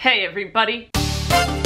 Hey everybody. Welcome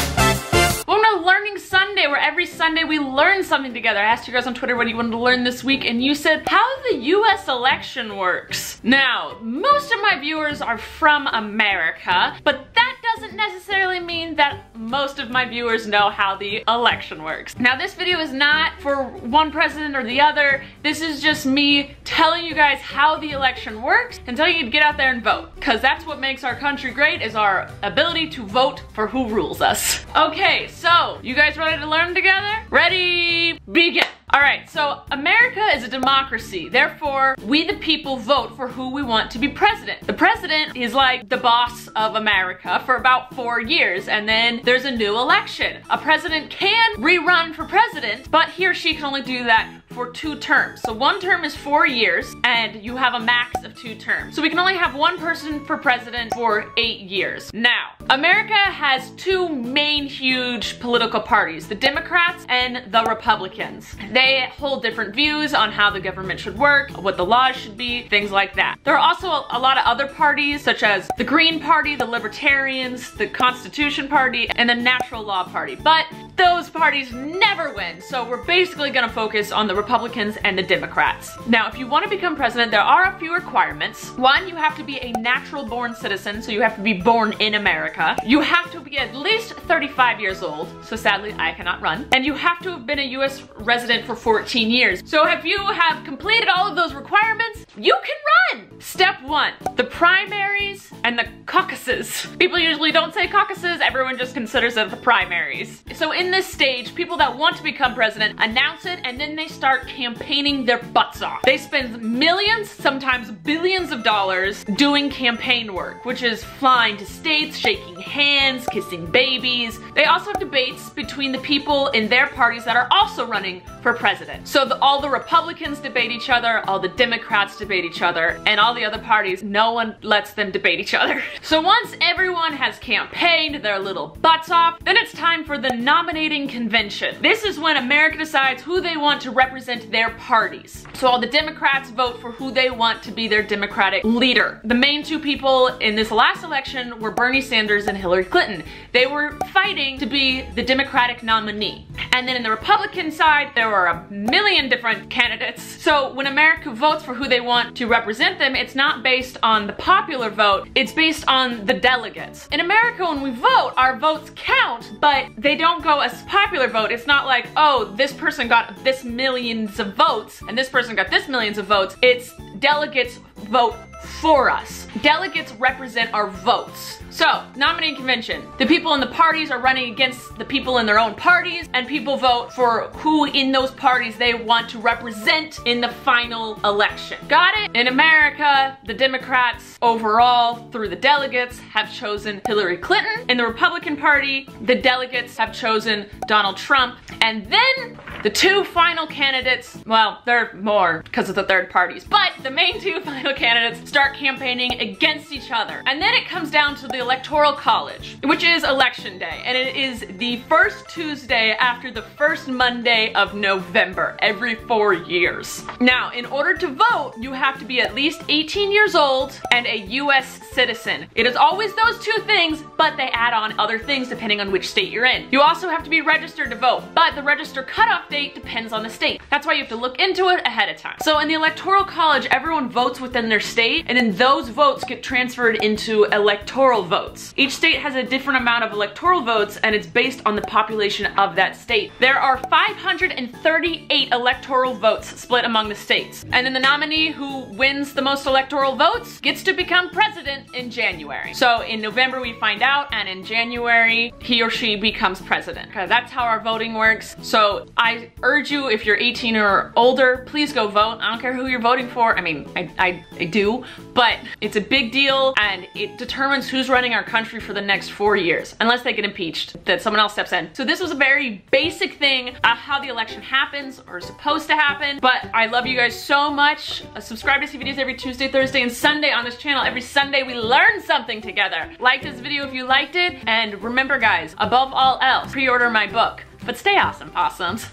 to Learning Sunday, where every Sunday we learn something together. I asked you guys on Twitter what you wanted to learn this week, and you said how the US election works. Now, most of my viewers are from America, but that doesn't necessarily mean that most of my viewers know how the election works. Now, this video is not for one president or the other. This is just me telling you guys how the election works and telling you to get out there and vote, because that's what makes our country great is our ability to vote for who rules us. Okay, so, you guys ready to learn together? Ready, begin. All right, so America is a democracy. Therefore, we the people vote for who we want to be president. The president is like the boss of America for about four years, and then there's a new election. A president can rerun for president, but he or she can only do that for two terms. So one term is four years, and you have a max of two terms. So we can only have one person for president for eight years. Now, America has two main huge political parties, the Democrats and the Republicans. They hold different views on how the government should work, what the laws should be, things like that. There are also a lot of other parties, such as the Green Party, the Libertarians, the Constitution Party, and the Natural Law Party. But those parties never win, so we're basically gonna focus on the Republicans and the Democrats. Now, if you wanna become president, there are a few requirements. One, you have to be a natural born citizen, so you have to be born in America. You have to be at least 35 years old, so sadly I cannot run. And you have to have been a US resident for 14 years. So if you have completed all of those requirements, you can run! Step one, the primaries and the caucuses. People usually don't say caucuses, everyone just considers it the primaries. So in this stage, people that want to become president announce it and then they start campaigning their butts off. They spend millions, sometimes billions of dollars doing campaign work, which is flying to states, shaking hands, kissing babies. They also have debates between the people in their parties that are also running for president. So the, all the Republicans debate each other, all the Democrats debate each other, and all the other parties, no one lets them debate each other. So once everyone has campaigned their little butts off, then it's time for the nominating convention. This is when America decides who they want to represent their parties. So all the Democrats vote for who they want to be their Democratic leader. The main two people in this last election were Bernie Sanders and Hillary Clinton. They were fighting to be the Democratic nominee. And then in the Republican side, there were a million different candidates. So when America votes for who they want to represent them, it's not based on the popular vote, it's based on the delegates. In America, when we vote, our votes count, but they don't go as popular vote. It's not like, oh, this person got this millions of votes and this person got this millions of votes. It's delegates vote for us. Delegates represent our votes. So, nominating convention. The people in the parties are running against the people in their own parties, and people vote for who in those parties they want to represent in the final election. Got it? In America, the Democrats overall, through the delegates, have chosen Hillary Clinton. In the Republican Party, the delegates have chosen Donald Trump. And then the two final candidates, well, there are more because of the third parties, but the main two final candidates start campaigning against each other. And then it comes down to the Electoral College, which is election day. And it is the first Tuesday after the first Monday of November every four years. Now, in order to vote, you have to be at least 18 years old and a US citizen. It is always those two things, but they add on other things depending on which state you're in. You also have to be registered to vote, but the register cutoff depends on the state. That's why you have to look into it ahead of time. So in the Electoral College, everyone votes within their state, and then those votes get transferred into electoral votes votes. Each state has a different amount of electoral votes and it's based on the population of that state. There are 538 electoral votes split among the states. And then the nominee who wins the most electoral votes gets to become president in January. So in November we find out and in January he or she becomes president. Okay, that's how our voting works. So I urge you if you're 18 or older, please go vote. I don't care who you're voting for. I mean, I, I, I do, but it's a big deal and it determines who's running our country for the next four years, unless they get impeached, that someone else steps in. So this was a very basic thing of how the election happens or is supposed to happen, but I love you guys so much. Uh, subscribe to see videos every Tuesday, Thursday, and Sunday on this channel. Every Sunday we learn something together. Like this video if you liked it, and remember guys, above all else, pre-order my book. But stay awesome, awesomes.